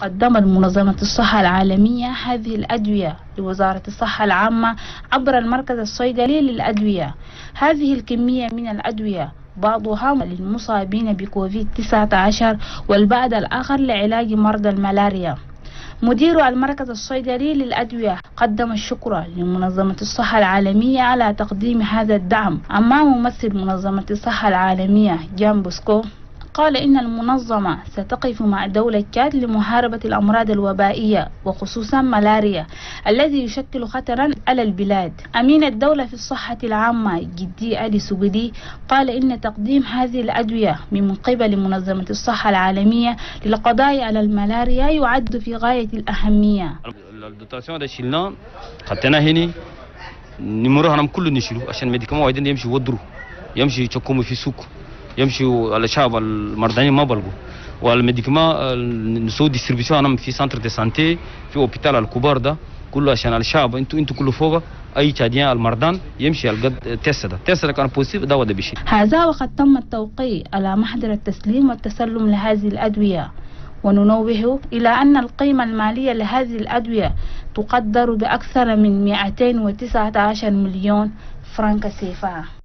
قدمت منظمة الصحة العالمية هذه الأدوية لوزارة الصحة العامة عبر المركز الصيدلي للأدوية. هذه الكمية من الأدوية بعضها للمصابين بكوفيد 19 والبعض الآخر لعلاج مرضى الملاريا. مدير المركز الصيدلي للأدوية قدم الشكر لمنظمة الصحة العالمية على تقديم هذا الدعم. أما ممثل منظمة الصحة العالمية جان بوسكو قال إن المنظمة ستقف مع دولة تشاد لمحاربة الأمراض الوبائية وخصوصا ملاريا الذي يشكل خطرا على البلاد. أمين الدولة في الصحة العامة جدي ألي سوغدي قال إن تقديم هذه الأدوية من قبل منظمة الصحة العالمية للقضاء على الملاريا يعد في غاية الأهمية. ال dotation كله نشيله عشان ال médicaments وايدين يمشي يودروا يمشي يشكموا في سوق. يمشوا على الشعب المرضانين ما بلغوا والميديكما نسوي ديستريبيوشن أنا في سنتر دي سانتي في اوبيتال الكبار ده. كله عشان الشعب أنتوا أنتوا كله فوق. أي تشاديان المرضان يمشي القد تيست ده. تيست ده كان بوزيتيف ده وده بيشيل. هذا وقد تم التوقيع على محضر التسليم والتسلم لهذه الأدوية. وننوه إلى أن القيمة المالية لهذه الأدوية تقدر بأكثر من 219 مليون فرنك سيفا.